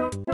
ん?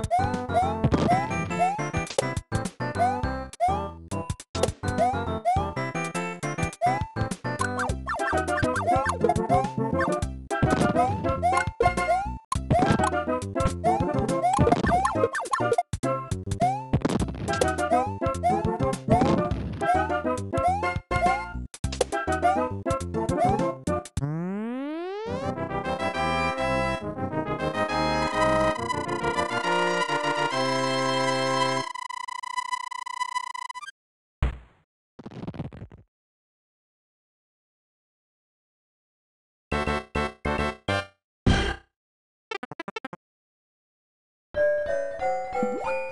Woo! What?